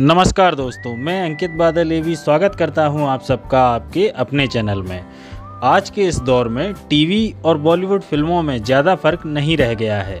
नमस्कार दोस्तों, मैं अंकित बादल एवी स्वागत करता हूँ आप सबका आपके अपने चैनल में। आज के इस दौर में टीवी और बॉलीवुड फ़िल्मों में ज़्यादा फ़र्क नहीं रह गया है।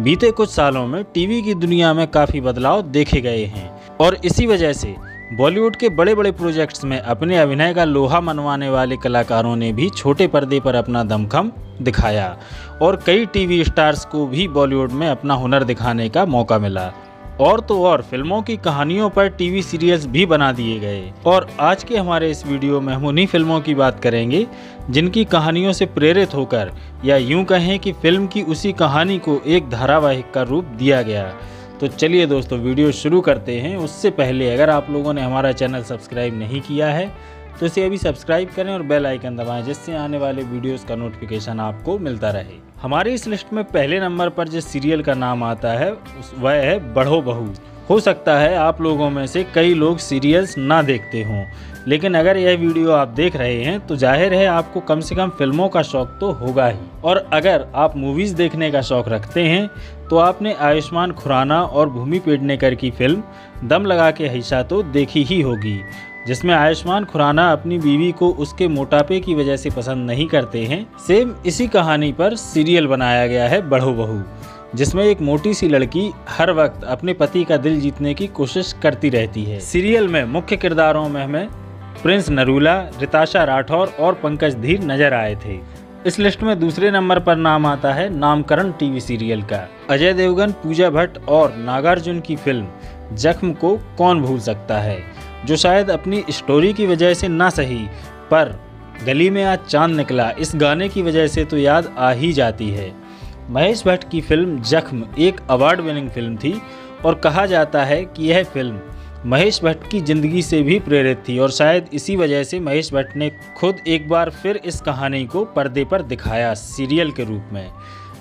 बीते कुछ सालों में टीवी की दुनिया में काफ़ी बदलाव देखे गए हैं और इसी वजह से बॉलीवुड के बड़े बड़े प्रोजेक्ट्स में अपने अभिनय का लोहा मनवाने वाले कलाकारों ने भी छोटे पर्दे पर अपना दमखम दिखाया और कई टीवी स्टार्स को भी बॉलीवुड में अपना हुनर दिखाने का मौका मिला। और तो और फ़िल्मों की कहानियों पर टीवी सीरियल्स भी बना दिए गए। और आज के हमारे इस वीडियो में हम उन्हीं फ़िल्मों की बात करेंगे, जिनकी कहानियों से प्रेरित होकर या यूँ कहें कि फ़िल्म की उसी कहानी को एक धारावाहिक का रूप दिया गया। तो चलिए दोस्तों, वीडियो शुरू करते हैं। उससे पहले अगर आप लोगों ने हमारा चैनल सब्सक्राइब नहीं किया है तो इसे अभी सब्सक्राइब करें और बेल आइकन दबाएँ, जिससे आने वाले वीडियोस का नोटिफिकेशन आपको मिलता रहे। हमारी इस लिस्ट में पहले नंबर पर जिस सीरियल का नाम आता है वह है बढ़ो बहू। हो सकता है आप लोगों में से कई लोग सीरियल्स ना देखते हों, लेकिन अगर यह वीडियो आप देख रहे हैं तो ज़ाहिर है आपको कम से कम फ़िल्मों का शौक तो होगा ही। और अगर आप मूवीज़ देखने का शौक रखते हैं तो आपने आयुष्मान खुराना और भूमि पेडनेकर की फ़िल्म दम लगा के हिस्सा तो देखी ही होगी। जिसमें आयुष्मान खुराना अपनी बीवी को उसके मोटापे की वजह से पसंद नहीं करते हैं, सेम इसी कहानी पर सीरियल बनाया गया है बढ़ो बहू, जिसमें एक मोटी सी लड़की हर वक्त अपने पति का दिल जीतने की कोशिश करती रहती है। सीरियल में मुख्य किरदारों में हमें प्रिंस नरूला, रिताशा राठौर और पंकज धीर नज़र आए थे। इस लिस्ट में दूसरे नंबर पर नाम आता है नामकरण टीवी सीरियल का। अजय देवगन, पूजा भट्ट और नागार्जुन की फ़िल्म जख्म को कौन भूल सकता है? जो शायद अपनी स्टोरी की वजह से ना सही, पर गली में आज चाँद निकला, इस गाने की वजह से तो याद आ ही जाती है। महेश भट्ट की फ़िल्म जख्म एक अवार्ड विनिंग फ़िल्म थी और कहा जाता है कि यह फ़िल्म महेश भट्ट की ज़िंदगी से भी प्रेरित थी और शायद इसी वजह से महेश भट्ट ने खुद एक बार फिर इस कहानी को पर्दे पर दिखाया सीरियल के रूप में।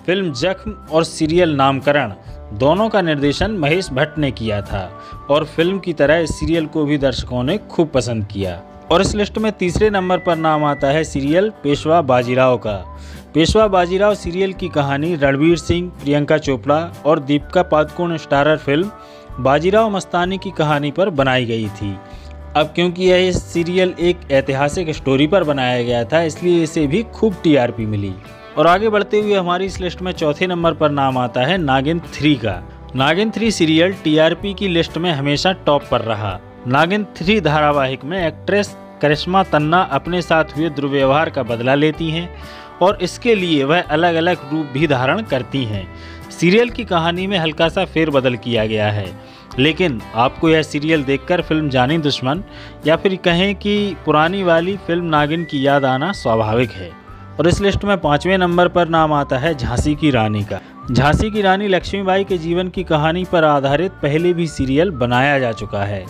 फ़िल्म जख्म और सीरियल नामकरण दोनों का निर्देशन महेश भट्ट ने किया था और फ़िल्म की तरह इस सीरियल को भी दर्शकों ने खूब पसंद किया। और इस लिस्ट में तीसरे नंबर पर नाम आता है सीरियल पेशवा बाजीराव का। पेशवा बाजीराव सीरियल की कहानी रणवीर सिंह, प्रियंका चोपड़ा और दीपिका पादुकोण स्टारर फ़िल्म बाजीराव मस्तानी की कहानी पर बनाई गई थी। अब क्योंकि यह सीरियल एक ऐतिहासिक स्टोरी पर बनाया गया था, इसलिए इसे भी खूब टीआरपी मिली। और आगे बढ़ते हुए हमारी इस लिस्ट में चौथे नंबर पर नाम आता है नागिन थ्री का। नागिन थ्री सीरियल टीआरपी की लिस्ट में हमेशा टॉप पर रहा। नागिन थ्री धारावाहिक में एक्ट्रेस करिश्मा तन्ना अपने साथ हुए दुर्व्यवहार का बदला लेती हैं और इसके लिए वह अलग अलग रूप भी धारण करती हैं। सीरियल की कहानी में हल्का सा फेरबदल किया गया है। लेकिन आपको यह सीरियल देखकर फ़िल्म जानी दुश्मन, या फिर कहें कि पुरानी वाली फ़िल्म नागिन की याद आना स्वाभाविक है। और इस लिस्ट में पाँचवें नंबर पर नाम आता है झांसी की रानी का। झांसी की रानी लक्ष्मीबाई के जीवन की कहानी पर आधारित पहले भी सीरियल बनाया जा चुका है।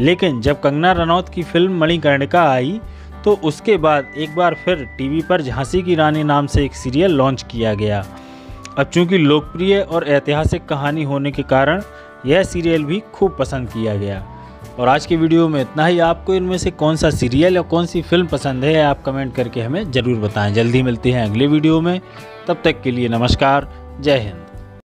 लेकिन जब कंगना रनौत की फ़िल्म मणिकर्णिका आई तो उसके बाद एक बार फिर टीवी पर झांसी की रानी नाम से एक सीरियल लॉन्च किया गया। अब चूँकि लोकप्रिय और ऐतिहासिक कहानी होने के कारण यह सीरियल भी खूब पसंद किया गया। और आज के वीडियो में इतना ही। आपको इनमें से कौन सा सीरियल या कौन सी फ़िल्म पसंद है, आप कमेंट करके हमें ज़रूर बताएँ। जल्दी मिलते हैं अगले वीडियो में। तब तक के लिए नमस्कार, जय हिंद।